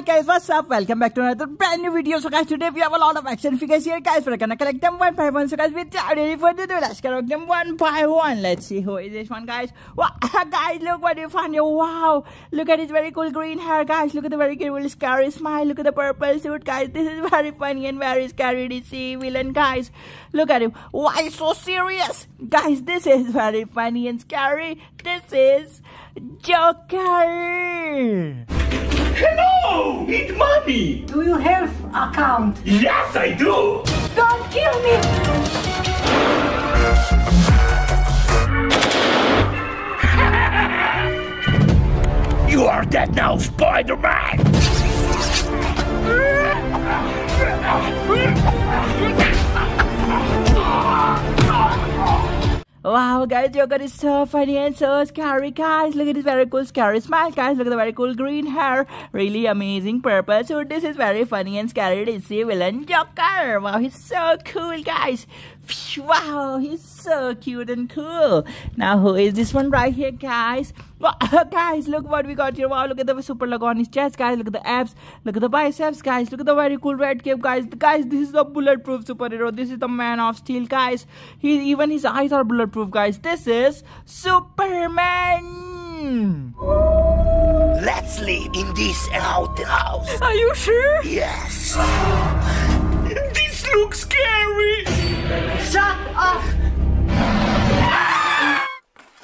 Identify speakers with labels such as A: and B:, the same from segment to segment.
A: Hi guys, what's up? Welcome back to another brand new video. So guys, today we have a lot of action figures here guys. We're gonna collect them one by one. So guys, without any further ado, let's collect them one by one. Let's see who is this one guys. Wow, guys, look what we found here. Wow, look at his very cool green hair guys. Look at the very cool scary smile. Look at the purple suit guys. This is very funny and very scary see villain guys. Look at him. Why so serious? Guys, this is very funny and scary. This is Joker.
B: Hello! Need money!
C: Do you have account?
B: Yes, I do!
C: Don't kill me!
B: You are dead now, Spider-Man!
A: Wow, guys, Joker is so funny and so scary, guys. Look at this very cool scary smile, guys. Look at the very cool green hair. Really amazing purple suit. This is very funny and scary to see villain Joker. Wow, he's so cool, guys. Wow, he's so cute and cool. Now, who is this one right here, guys? Wow, guys, look what we got here. Wow, look at the super logo on his chest, guys. Look at the abs. Look at the biceps, guys. Look at the very cool red cape, guys. Guys, this is the bulletproof superhero. This is the man of steel, guys. He even his eyes are bulletproof, guys. This is Superman.
B: Let's live in this haunted house.
A: Are you sure?
B: Yes. This looks scary.
C: Shut up!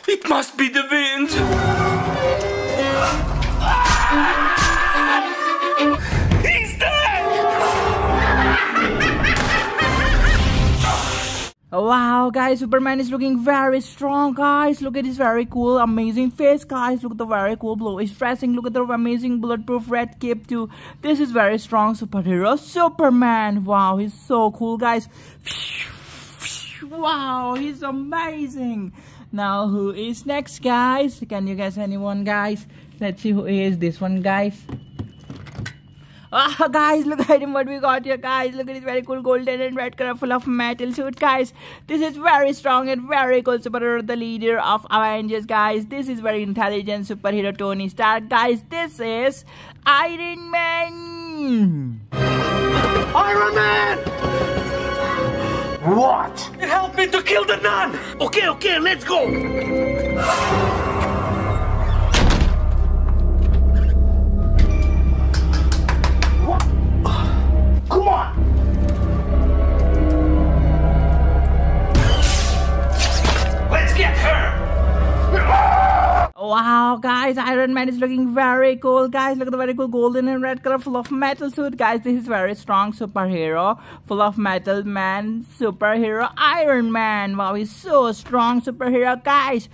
B: It must be the wind. He's dead!
A: Wow, guys, Superman is looking very strong, guys. Look at his very cool, amazing face, guys. Look at the very cool bluish dressing. Look at the amazing bulletproof red cape, too. This is very strong superhero, Superman. Wow, he's so cool, guys. Wow, he's amazing. Now, who is next, guys? Can you guess anyone, guys? Let's see who is this one, guys. Ah, guys, look at him, what we got here, guys. Look at his very cool golden and red color full of metal suit, guys. This is very strong and very cool superhero, the leader of Avengers, guys. This is very intelligent superhero Tony Stark, guys. This is Iron Man.
B: Iron Man! What? Help me to kill the nun! Okay, okay, let's go! What? Come on! Let's get her!
A: Wow, guys, Iron Man is looking very cool, guys. Look at the very cool golden and red color full of metal suit, guys. This is very strong superhero, full of metal man, superhero Iron Man. Wow, he's so strong superhero, guys.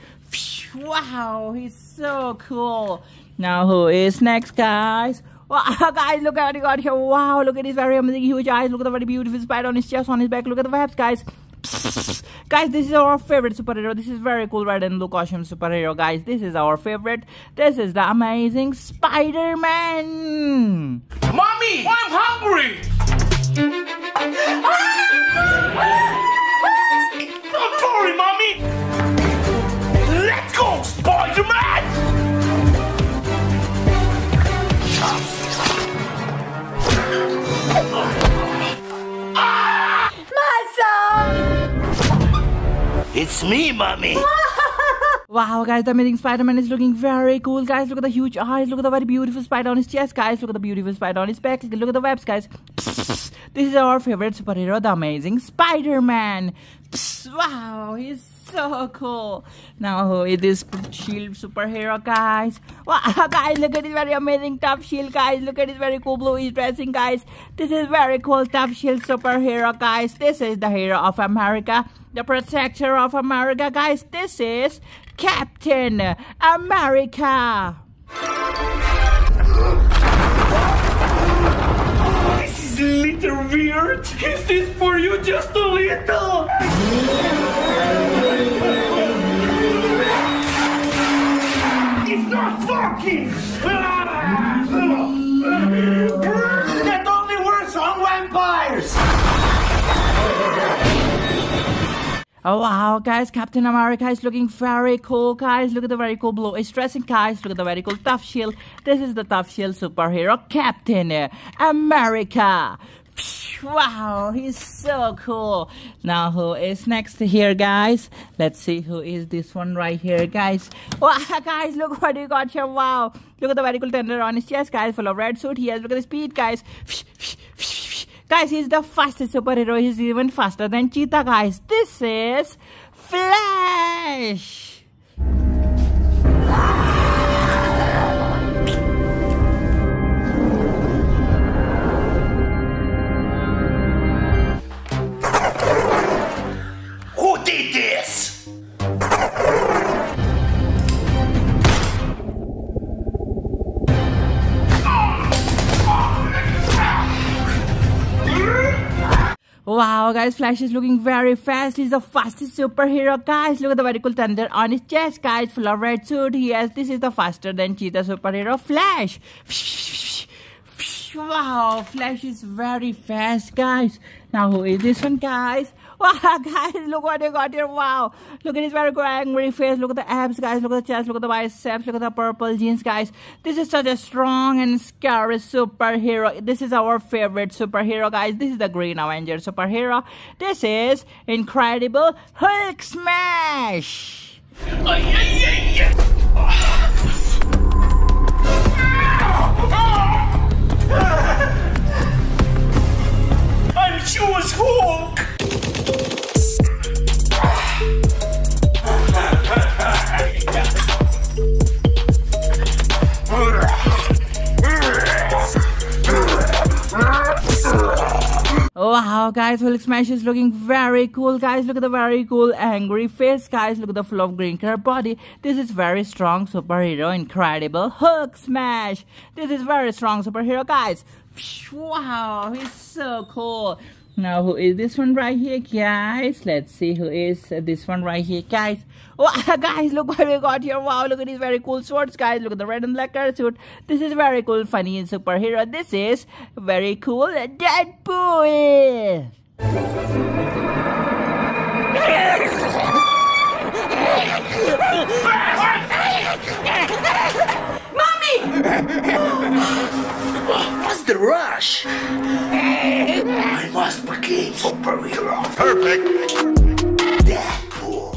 A: Wow, he's so cool. Now, who is next, guys? Wow, guys, look at what he got here. Wow, look at his very amazing huge eyes. Look at the very beautiful spider on his chest, on his back. Look at the webs, guys. Guys, this is our favorite superhero. This is very cool red and blue costume superhero, guys. This is our favorite. This is the amazing Spider-Man.
B: Mommy! I'm hungry! I'm sorry, Mommy! Let's go, Spider-Man! It's me, Mommy!
A: Wow, guys, the amazing Spider-Man is looking very cool, guys. Look at the huge eyes. Look at the very beautiful spider on his chest, guys. Look at the beautiful spider on his back. Look at the webs, guys. This is our favorite superhero, the amazing Spider-Man. Wow, he's so cool. Now, who is this shield superhero, guys? Wow, guys, look at this very amazing tough shield, guys. Look at his very cool bluish dressing, guys. This is very cool tough shield superhero, guys. This is the hero of America, the protector of America, guys. This is Captain America.
B: This is a little weird. Is this for you just a little? Not working! That only works on vampires!
A: Oh wow, guys, Captain America is looking very cool, guys. Look at the very cool blue is dressing, guys. Look at the very cool tough shield. This is the tough shield superhero, Captain America. Wow, he's so cool. Now, who is next here, guys? Let's see who is this one right here, guys. Wow, guys, look what he got here. Wow, look at the very cool tender on his chest, guys, full of red suit. He has, look at the speed, guys. Guys, he's the fastest superhero. He's even faster than Cheetah, guys. This is Flash. Wow, guys, Flash is looking very fast. He's the fastest superhero, guys. Look at the very cool thunder on his chest, guys. Full of red suit. Has, this is the faster than Cheetah superhero, Flash. Wow, Flash is very fast, guys. Now, who is this one, guys? Wow, guys, look what they got here. Wow. Look at his very angry face. Look at the abs, guys. Look at the chest. Look at the biceps. Look at the purple jeans, guys. This is such a strong and scary superhero. This is our favorite superhero, guys. This is the Green Avenger superhero. This is Incredible Hulk Smash.
B: Ay, ay, ay, ah. Hulk!
A: Oh, wow, guys, Hulk Smash is looking very cool, guys. Look at the very cool angry face, guys. Look at the full of green color body. This is very strong superhero, incredible Hulk Smash. This is very strong superhero, guys. Wow, he's so cool. Now, who is this one right here, guys? Let's see who is this one right here, guys. Wow, oh, guys, look what we got here. Wow, look at these very cool swords, guys. Look at the red and black color suit. This is very cool, funny and superhero. This is very cool Deadpool.
B: What's the rush? I must become superhero. Perfect. Deadpool.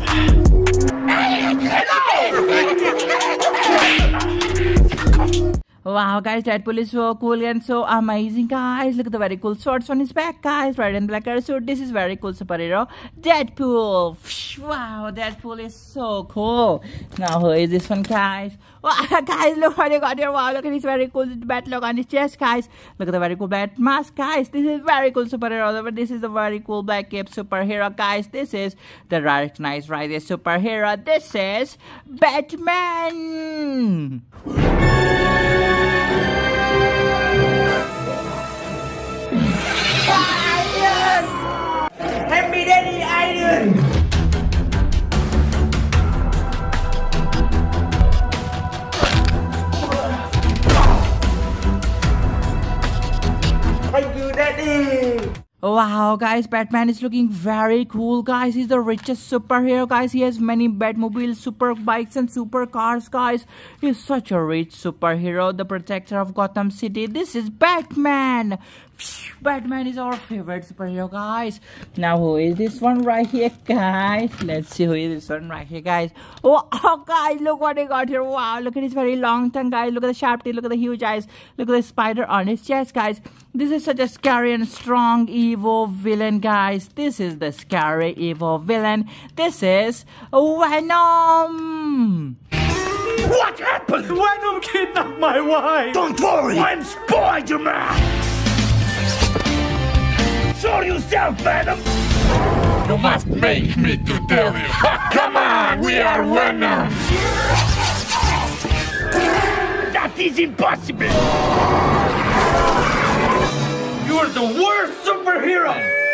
A: Wow, guys, Deadpool is so cool and so amazing, guys. Look at the very cool swords on his back, guys. Red and black color suit. This is very cool superhero. Deadpool. Wow, Deadpool is so cool. Now, who is this one, guys? Wow, guys, look what he got here. Wow, look at this very cool bat look on his chest, guys. Look at the very cool bat mask, guys. This is very cool superhero. This is a very cool black cape superhero, guys. This is the Dark Knight Rises superhero. This is Batman.
C: Happy Daddy Iron!
A: Wow, guys, Batman is looking very cool, guys. He's the richest superhero, guys. He has many Batmobiles, super bikes, and super cars, guys. He's such a rich superhero, the protector of Gotham City. This is Batman. Batman is our favorite superhero, guys. Now, who is this one right here, guys? Let's see who is this one right here, guys. Oh, oh guys, look what he got here. Wow, look at his very long tongue, guys. Look at the sharp teeth. Look at the huge eyes. Look at the spider on his chest, guys. This is such a scary and strong evil villain, guys. This is the scary evil villain. This is Venom.
B: What happened? Venom kidnapped my wife! Don't worry! I'm Spider-Man! Show yourself, Venom!
D: You must make me to tell you. Come on, we are Venom.
B: That is impossible! You're the worst superhero!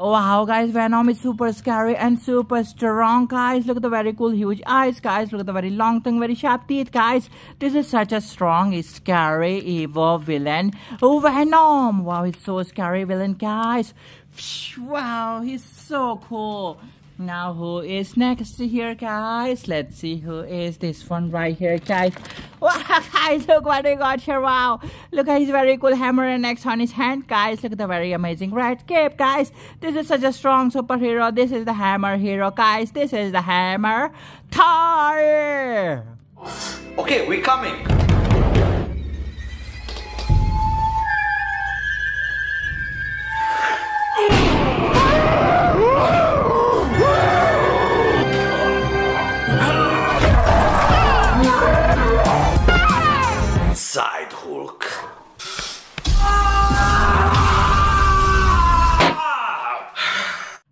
A: Wow, guys, Venom is super scary and super strong, guys. Look at the very cool, huge eyes, guys. Look at the very long tongue, very sharp teeth, guys. This is such a strong, scary, evil villain. Oh, Venom! Wow, he's so scary villain, guys. Wow, he's so cool. Now who is next here guys? Let's see who is this one right here guys. Wow guys look what we got here wow. Look at his very cool hammer and axe on his hand guys. Look at the very amazing red cape guys. This is such a strong superhero. This is the hammer hero guys. This is the hammer Thor.
C: Okay, we're coming.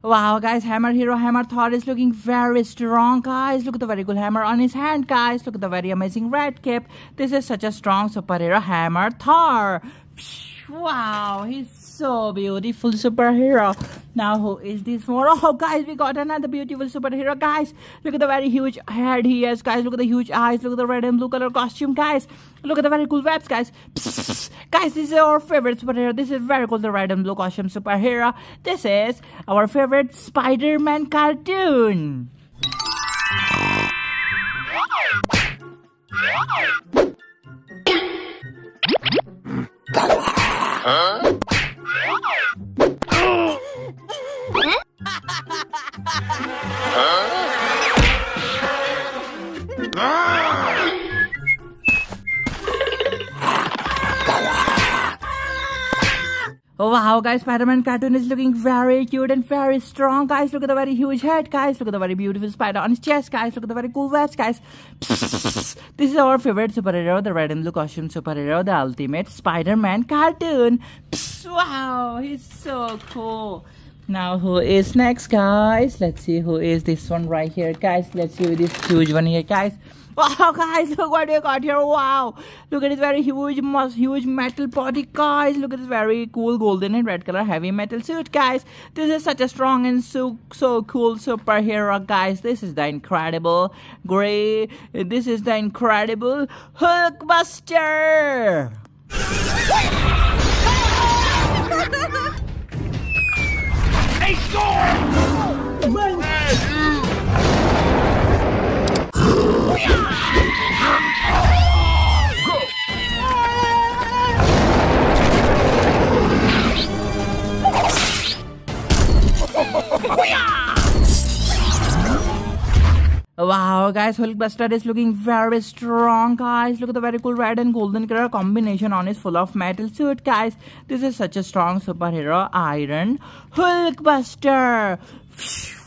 A: Wow, guys, Hammer Hero Hammer Thor is looking very strong, guys. Look at the very cool hammer on his hand, guys. Look at the very amazing red cape. This is such a strong superhero Hammer Thor. Wow, he's so beautiful superhero. Now, who is this one? Oh, guys, we got another beautiful superhero, guys. Look at the very huge head he has, guys. Look at the huge eyes. Look at the red and blue color costume, guys. Look at the very cool webs, guys. Guys, this is our favorite superhero. This is very cool, the red and blue costume superhero. This is our favorite Spider-Man cartoon. Oh, wow, guys, Spider-Man cartoon is looking very cute and very strong, guys. Look at the very huge head, guys. Look at the very beautiful spider on his chest, guys. Look at the very cool webs, guys. this is our favorite superhero, the red and blue costume superhero, the ultimate Spider-Man cartoon. wow, he's so cool. Now, who is next, guys? Let's see who is this one right here, guys. Let's see this huge one here, guys. Wow, guys, look what you got here. Wow. Look at this very huge, huge metal body, guys. Look at this very cool golden and red color heavy metal suit, guys. This is such a strong and so, so cool superhero, guys. This is the incredible gray. This is the incredible Hulkbuster.
B: Hey, Thor!
A: Wow, guys, Hulkbuster is looking very strong, guys. Look at the very cool red and golden color combination on his full of metal suit, guys. This is such a strong superhero, Iron Hulkbuster.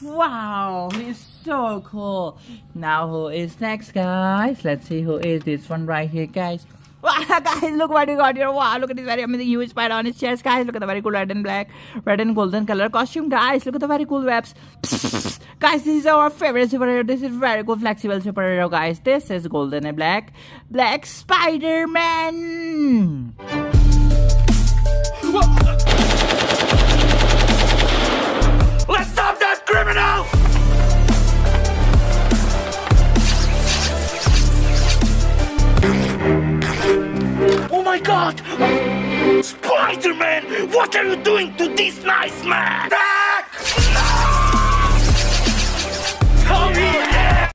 A: Wow, he's so cool. Now, who is next, guys? Let's see who is this one right here, guys. Wow, guys, look what you got here. Wow, look at this very amazing huge spider on his chest, guys. Look at the very cool red and black, red and golden color costume, guys. Look at the very cool webs. guys, this is our favorite superhero. This is very cool flexible superhero, guys. This is golden and black, black Spider-Man.
B: God! Spider-Man! What are you doing to this nice man?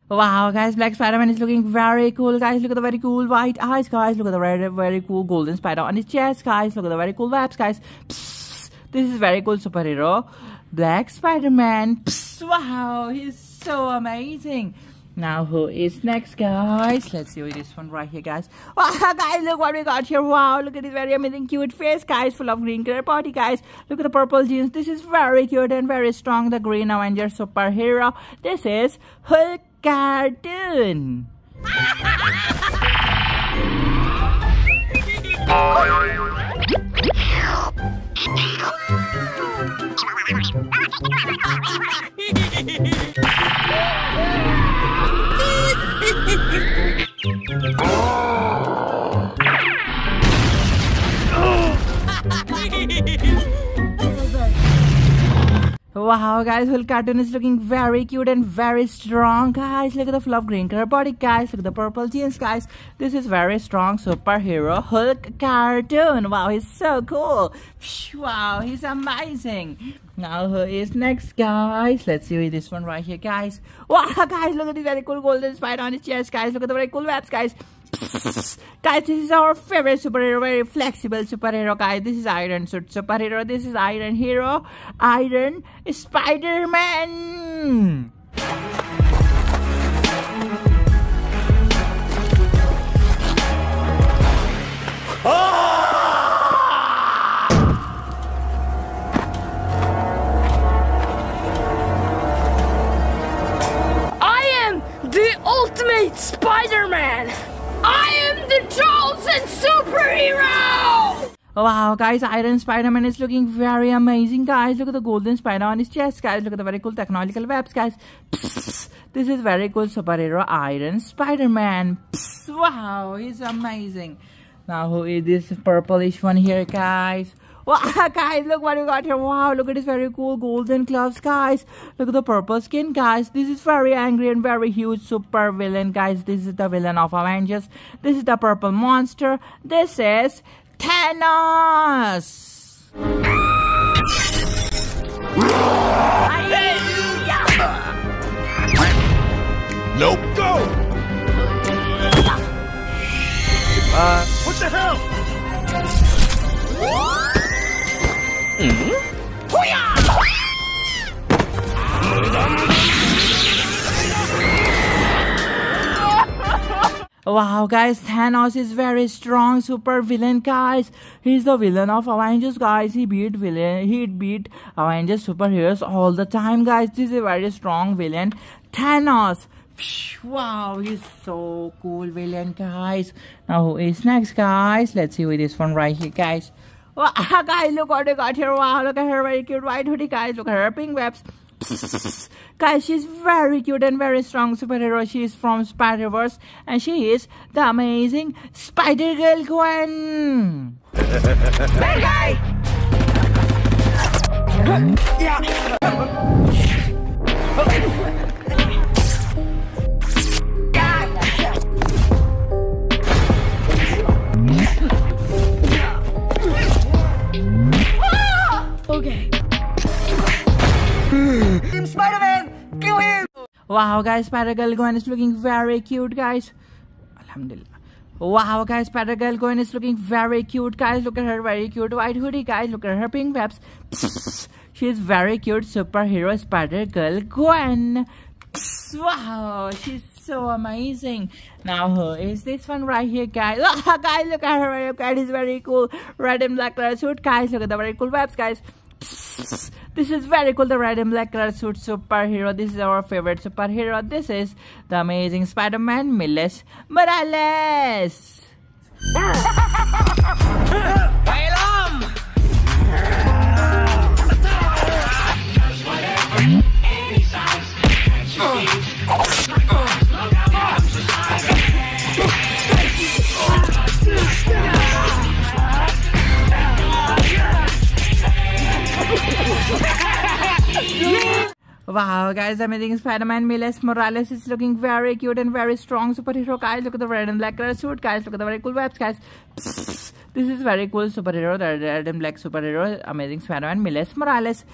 A: Wow, guys, Black Spider-Man is looking very cool, guys. Look at the very cool white eyes, guys. Look at the very, very cool golden spider on his chest, guys. Look at the very cool webs, guys. Psst. This is very cool superhero. Black Spider-Man. Wow, he's so amazing. Now who is next, guys? Let's see this one right here, guys. Wow, guys, look what we got here. Wow, look at this very amazing cute face, guys. Full of green color body, guys. Look at the purple jeans. This is very cute and very strong. The Green Avenger superhero. This is Hulk Cartoon. Wow guys, Hulk cartoon is looking very cute and very strong guys. Look at the fluff green color body guys. Look at the purple jeans guys. This is very strong superhero Hulk cartoon. Wow, he's so cool. Wow, he's amazing. Now who is next, guys? Let's see this one right here, guys. Wow, guys, look at this very cool golden spider on his chest, guys. Look at the very cool webs, guys. guys, this is our favorite superhero, very flexible superhero, guys. This is Iron Suit superhero. This is Iron Hero, Iron Spider-Man. Guys, Iron Spider-Man is looking very amazing, guys. Look at the golden spider on his chest, guys. Look at the very cool technological webs, guys. This is very cool superhero Iron Spider-Man. Wow, he's amazing. Now, who is this purplish one here, guys? Wow, guys, look what we got here. Wow, look at this very cool golden gloves, guys. Look at the purple skin, guys. This is very angry and very huge super villain, guys. This is the villain of Avengers. This is the purple monster. This is Thanos.
D: Nope. Go!
B: Uh, what the hell? Hmm?
A: Wow, guys, Thanos is very strong super villain, guys. He's the villain of Avengers, guys. He beat villain, he beat Avengers superheroes all the time, guys. This is a very strong villain, Thanos. Wow, he's so cool villain, guys. Now who is next, guys? Let's see with this one right here, guys. Wow, guys, look what they got here. Wow, look at her very cute white hoodie, guys. Look at her pink webs. Guys, she's very cute and very strong superhero. She is from Spider-Verse and she is the amazing Spider-Girl Gwen.
E: Okay.
A: Wow, guys, Spider-Girl Gwen is looking very cute, guys. Alhamdulillah. Wow, guys, Spider-Girl Gwen is looking very cute, guys. Look at her very cute white hoodie, guys. Look at her pink webs. she is very cute superhero Spider-Girl Gwen. Wow, she's so amazing. Now, who is this one right here, guys? Ah, guys, look at her. Look at his very cool red and black color suit, guys. Look at the very cool webs, guys. This is very cool, the red and black color suit superhero. This is our favorite superhero. This is the amazing Spider-Man, Miles Morales. Wow, guys, amazing Spider-Man Miles Morales is looking very cute and very strong superhero. Guys, look at the red and black color suit. Guys, look at the very cool webs, guys. This is very cool superhero, the red and black superhero, amazing Spider-Man Miles Morales.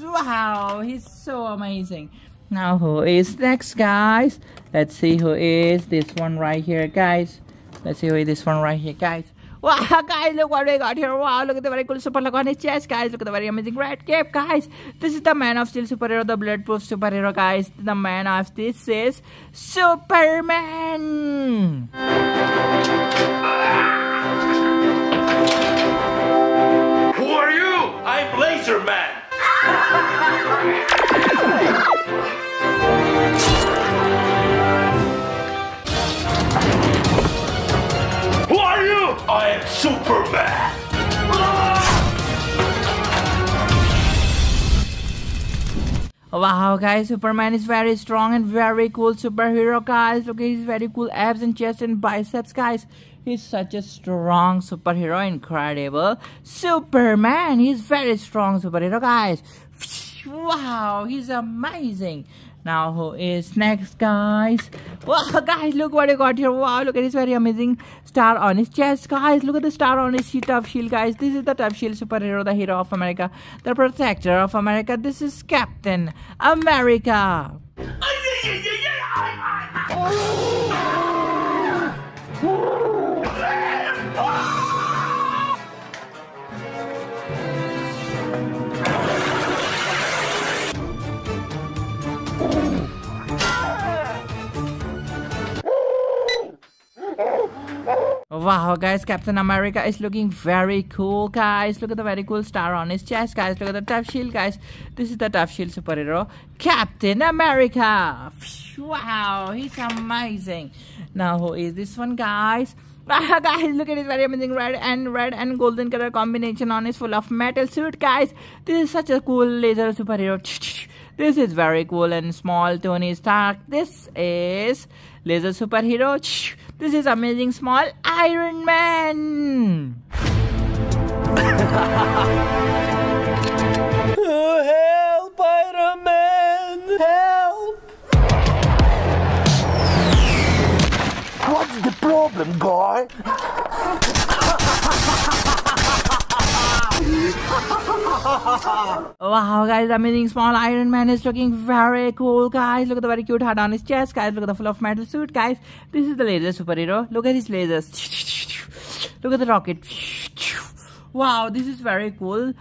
A: Wow, he's so amazing. Now, who is next, guys? Let's see who is this one right here, guys. Let's see who is this one right here, guys. Wow, guys, look what we got here. Wow, look at the very cool super look on his chest, guys. Look at the very amazing red cape, guys. This is the Man of Steel superhero, the bulletproof superhero, guys. The Man of This is Superman.
C: Who are you? I'm Laser Man. Superman.
A: Wow, guys, Superman is very strong and very cool superhero, guys. Look at his very cool abs and chest and biceps, guys. He's such a strong superhero, incredible. Superman, he's very strong superhero, guys. Wow, he's amazing. Now who is next, guys? Wow, guys, look what I got here. Wow, look at this very amazing star on his chest, guys. Look at the star on his tough shield, guys. This is the tough shield superhero, the hero of America, the protector of America. This is Captain America. Oh. Wow, guys, Captain America is looking very cool, guys. Look at the very cool star on his chest, guys. Look at the tough shield, guys. This is the tough shield superhero, Captain America. Wow, he's amazing. Now, who is this one, guys? Wow, ah, guys, look at his very amazing red and red and golden color combination on his full of metal suit, guys. This is such a cool laser superhero. This is very cool and small Tony Stark. This is laser superhero. This is amazing small Iron Man.
B: Oh, help, Iron Man! Help!
C: What's the problem, guy?
A: Oh, wow, guys, amazing small Iron Man is looking very cool, guys. Look at the very cute heart on his chest, guys. Look at the full of metal suit, guys. This is the laser superhero. Look at his lasers. Look at the rocket. Wow, this is very cool.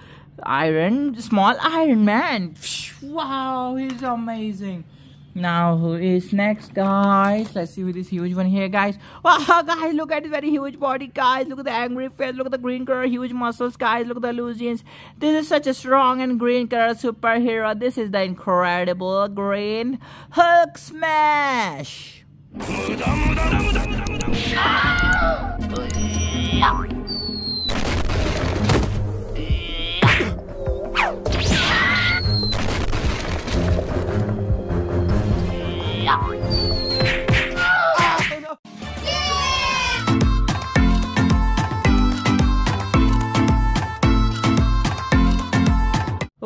A: Iron, small Iron Man. Wow, he's amazing. Now, who is next, guys? Let's see who this huge one here, guys. Wow, guys, look at his very huge body, guys. Look at the angry face. Look at the green color, huge muscles, guys. Look at the illusions. This is such a strong and green color superhero. This is the incredible green Hulk Smash. Oh!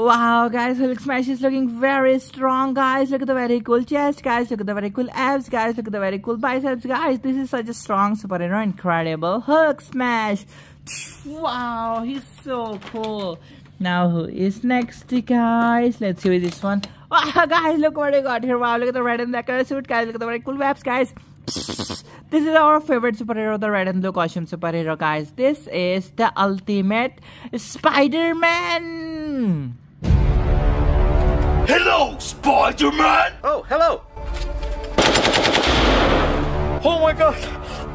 A: Wow, guys, Hulk Smash is looking very strong, guys. Look at the very cool chest, guys. Look at the very cool abs, guys. Look at the very cool biceps, guys. This is such a strong superhero. Incredible. Hulk Smash. Wow, he's so cool. Now, who is next, guys? Let's see with this one. Wow, guys, look what I got here. Wow, look at the red and black suit, guys. Look at the very cool webs, guys. This is our favorite superhero, the red and blue costume superhero, guys. This is the ultimate Spider-Man.
C: Hello, Spider-Man!
B: Oh, hello! Oh my god!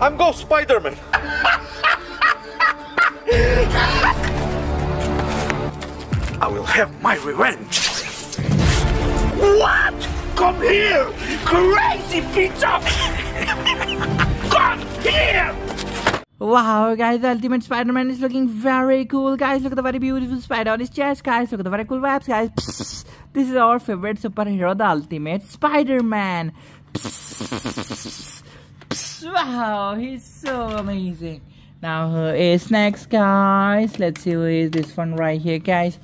B: I'm Ghost Spider-Man! I will have my revenge!
C: What? Come here, crazy pizza! Come here!
A: Wow, guys, the Ultimate Spider-Man is looking very cool, guys. Look at the very beautiful spider on his chest, guys. Look at the very cool webs, guys. This is our favorite superhero, the Ultimate Spider-Man. Wow, he's so amazing. Now, who is next, guys? Let's see who is this one right here, guys.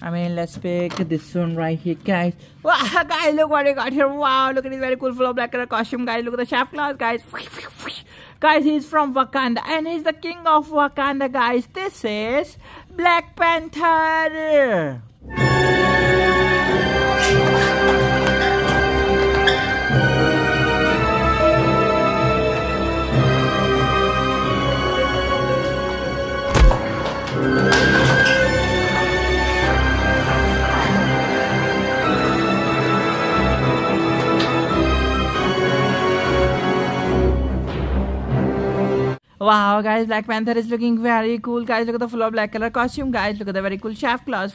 A: I mean, let's pick this one right here, guys. Wow, guys, look what I got here. Wow, look at this very cool full of black color costume, guys. Look at the shaft claws, guys. Guys, he's from Wakanda and he's the king of Wakanda, guys. This is Black Panther. Wow, guys, Black Panther is looking very cool. Guys, look at the full of black color costume. Guys, look at the very cool shaft claws.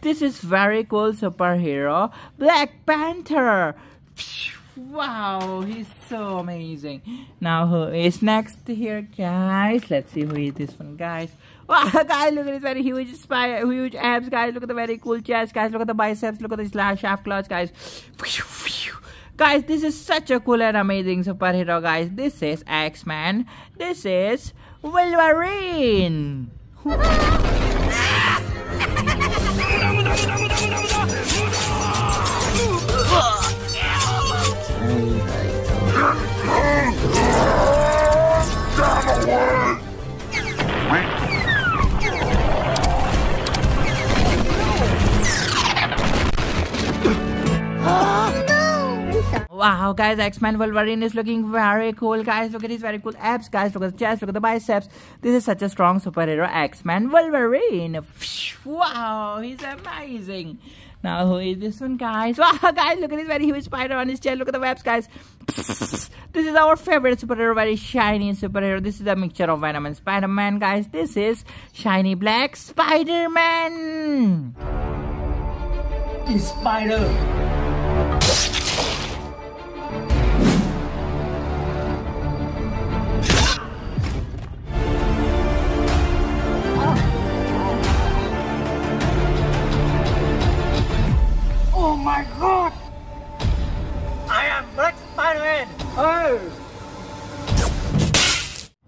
A: This is very cool superhero, Black Panther. Wow, he's so amazing. Now, who is next here, guys? Let's see who is this one, guys. Wow, guys, look at this very huge spy, huge abs, guys. Look at the very cool chest, guys. Look at the biceps. Look at the slash shaft claws, guys. Guys, this is such a cool and amazing superhero, guys. This is X-Men. This is Wolverine. Wow, guys, X-Men Wolverine is looking very cool. Guys, look at his very cool abs. Guys, look at the chest, look at the biceps. This is such a strong superhero, X-Men Wolverine. Wow, he's amazing. Now, who is this one, guys? Wow, guys, look at this very huge spider on his chest. Look at the webs, guys. This is our favorite superhero, very shiny superhero. This is a mixture of Venom and Spider-Man, guys. This is shiny black Spider-Man.
B: Spider.
C: Oh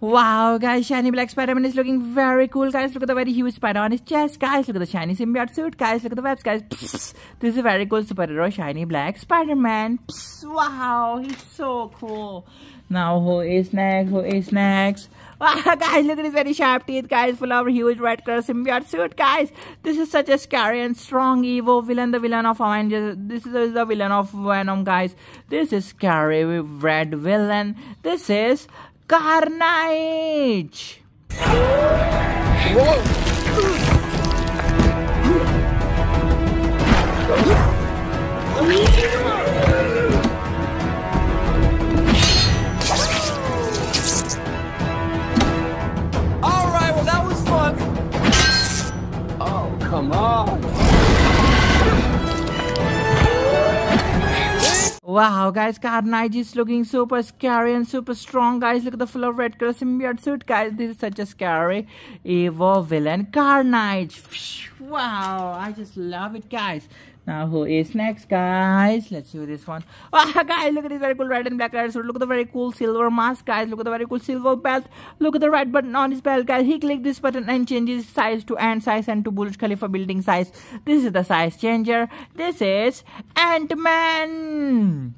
A: Wow, guys, shiny black Spider-Man is looking very cool, guys. Look at the very huge spider on his chest, guys. Look at the shiny symbiote suit, guys. Look at the webs, guys. Psst. This is a very cool superhero, shiny black Spider-Man. Wow, he's so cool. Now, who is next? Who is next? Guys, look at his very sharp teeth, guys, full of huge red color symbiote suit, guys. This is such a scary and strong evil villain, the villain of Avengers. This is the villain of Venom, guys. This is scary red villain. This is Carnage.
B: Alright,
A: Wow, guys, Carnage is looking super scary and super strong, guys. Look at the full of red color symbiote suit, guys. This is such a scary, evil villain, Carnage. Wow, I just love it, guys. Now, who is next, guys? Let's see this one. Wow, guys, look at this very cool red and black red suit. Look at the very cool silver mask, guys. Look at the very cool silver belt. Look at the red button on his belt, guys. He click this button and changes size to ant size and to Burj Khalifa building size. This is the size changer. This is Ant-Man.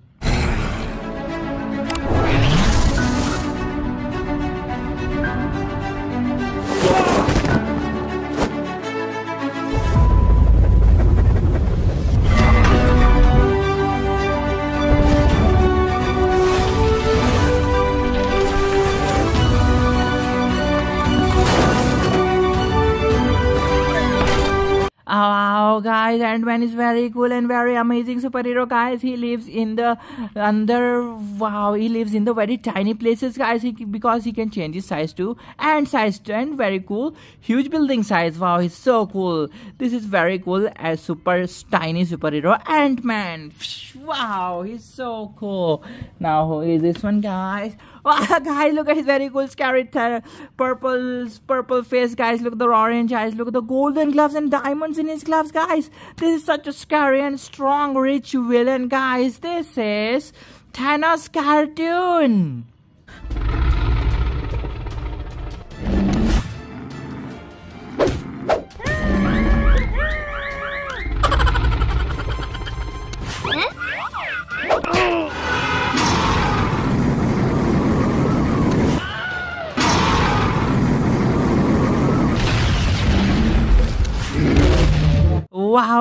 A: Guys, Ant-Man is very cool and very amazing superhero, guys. He lives in the under wow, he lives in the very tiny places, guys. He because he can change his size to and size to and very cool, huge building size. Wow, he's so cool. This is very cool as super tiny superhero Ant-Man. Wow, he's so cool. Now who is this one, guys? Wow, guys, look at his very cool scary th- purple purple face, guys. Look at the orange eyes. Look at the golden gloves and diamonds in his gloves, guys. This is such a scary and strong, rich villain, guys. This is Thanos cartoon.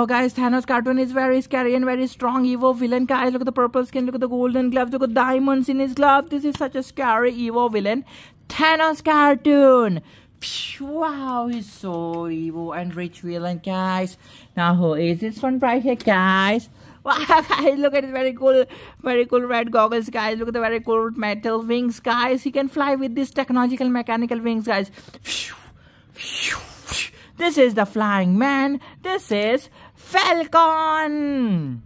A: Wow, guys, Thanos cartoon is very scary and very strong, evil villain. Guys, look at the purple skin, look at the golden gloves, look at diamonds in his glove. This is such a scary, evil villain. Thanos cartoon. Wow, he's so evil and rich villain, guys. Now, who is this one right here, guys? Wow, guys, look at his very cool, very cool red goggles, guys. Look at the very cool metal wings, guys. He can fly with these technological mechanical wings, guys. This is the flying man. This is Falcon.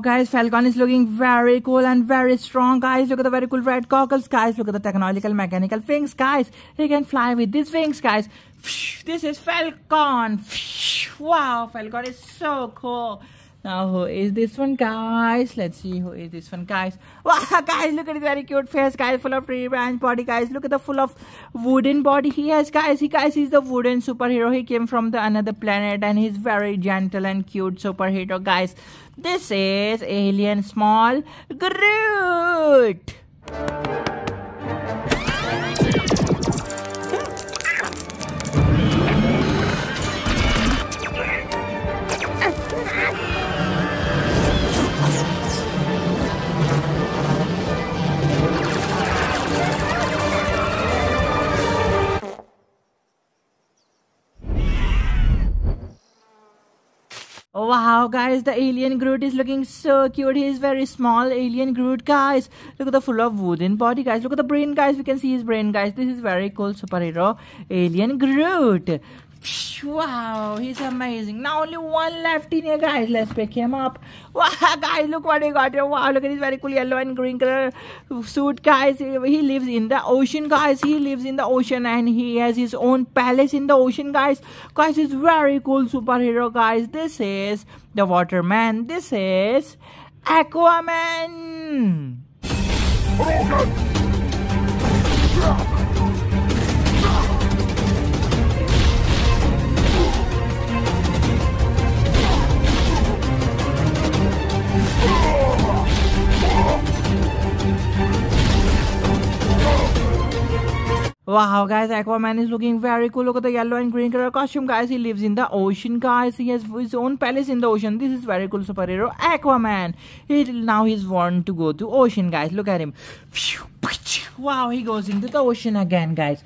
A: Guys, Falcon is looking very cool and very strong, guys. Look at the very cool red goggles, guys. Look at the technological mechanical wings, guys. He can fly with these wings, guys. This is Falcon. Wow, Falcon is so cool. Now who is this one guys? Let's see who is this one guys. Wow guys look at his very cute face guys full of tree branch body guys. Look at the full of wooden body he has guys. He guys he's the wooden superhero. He came from the another planet and he's very gentle and cute superhero guys. This is alien small Groot. Guys, the alien Groot is looking so cute. He is very small alien Groot, guys. Look at the full of wooden body, guys. Look at the brain, guys. We can see his brain, guys. This is very cool superhero alien Groot. Wow, he's amazing. Now only one left in here, guys. Let's pick him up. Wow, guys, look what he got here. Wow, look at his very cool yellow and green color suit, guys. He lives in the ocean, guys. He lives in the ocean and he has his own palace in the ocean, guys. Guys, he's very cool superhero, guys. This is the Waterman. This is Aquaman. Oh, Wow, guys, Aquaman is looking very cool. Look at the yellow and green color costume, guys. He lives in the ocean, guys. He has his own palace in the ocean. This is very cool superhero, Aquaman. He now he's want to go to ocean, guys. Look at him. Wow, he goes into the ocean again, guys.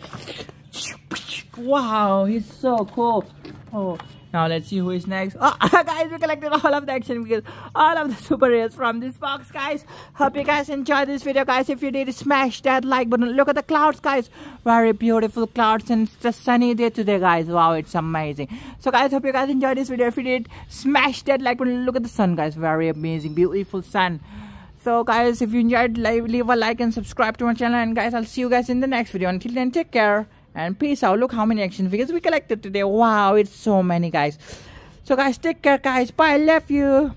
A: Wow, he's so cool. Oh, now let's see who is next. Oh, guys, we collected all of the action figures, all of the superheroes from this box, guys. Hope you guys enjoyed this video, guys. If you did, smash that like button. Look at the clouds, guys. Very beautiful clouds and it's a sunny day today, guys. Wow, it's amazing. So, guys, hope you guys enjoyed this video. If you did, smash that like button. Look at the sun, guys. Very amazing, beautiful sun. So, guys, if you enjoyed, leave a like and subscribe to my channel. And, guys, I'll see you guys in the next video. Until then, take care and peace out look how many action figures we collected today. Wow it's so many guys. So guys take care guys. Bye. I love you